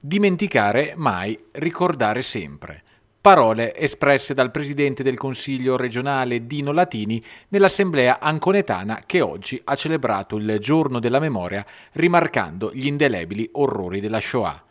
Dimenticare mai, ricordare sempre. Parole espresse dal presidente del Consiglio regionale Dino Latini nell'assemblea anconetana che oggi ha celebrato il giorno della memoria rimarcando gli indelebili orrori della Shoah.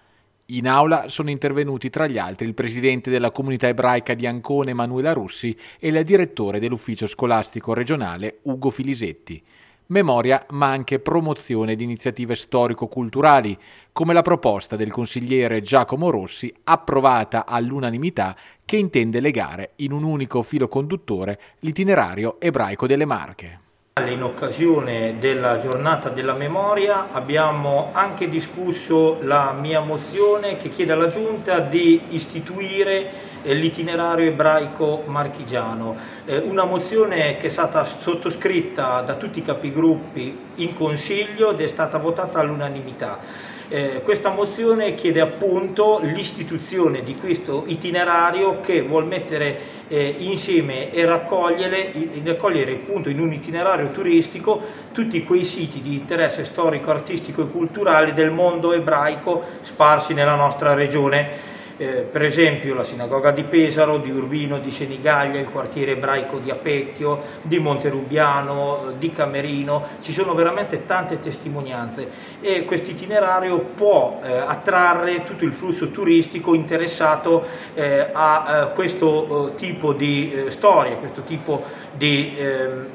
In aula sono intervenuti tra gli altri il presidente della comunità ebraica di Ancone Emanuela Russi e il direttore dell'ufficio scolastico regionale Ugo Filisetti memoria ma anche promozione di iniziative storico-culturali, come la proposta del consigliere Giacomo Rossi, approvata all'unanimità, che intende legare in un unico filo conduttore l'itinerario ebraico delle Marche. In occasione della giornata della memoria abbiamo anche discusso la mia mozione che chiede alla Giunta di istituire eh, l'itinerario ebraico marchigiano, eh, una mozione che è stata sottoscritta da tutti i capigruppi in Consiglio ed è stata votata all'unanimità. Eh, questa mozione chiede appunto l'istituzione di questo itinerario che vuol mettere insieme e raccogliere, raccogliere appunto in un itinerario turistico tutti quei siti di interesse storico, artistico e culturale del mondo ebraico sparsi nella nostra regione eh, per esempio la sinagoga di Pesaro, di Urbino, di Senigallia, il quartiere ebraico di Apecchio, di Monterubiano, di Camerino, ci sono veramente tante testimonianze e questo itinerario può eh, attrarre tutto il flusso turistico interessato eh, a eh, questo eh, tipo di eh, storia, questo tipo di, ehm,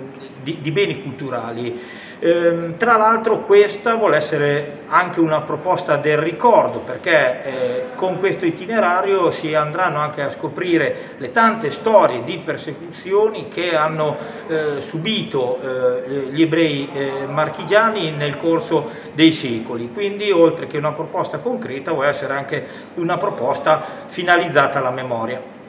di, di beni culturali. Ehm, tra l'altro questa vuole essere anche una proposta del ricordo perché con questo itinerario itinerario si andranno anche a scoprire le tante storie di persecuzioni che hanno eh, subito eh, gli ebrei eh, marchigiani nel corso dei secoli. Quindi oltre che una proposta concreta vuole essere anche una proposta finalizzata alla memoria.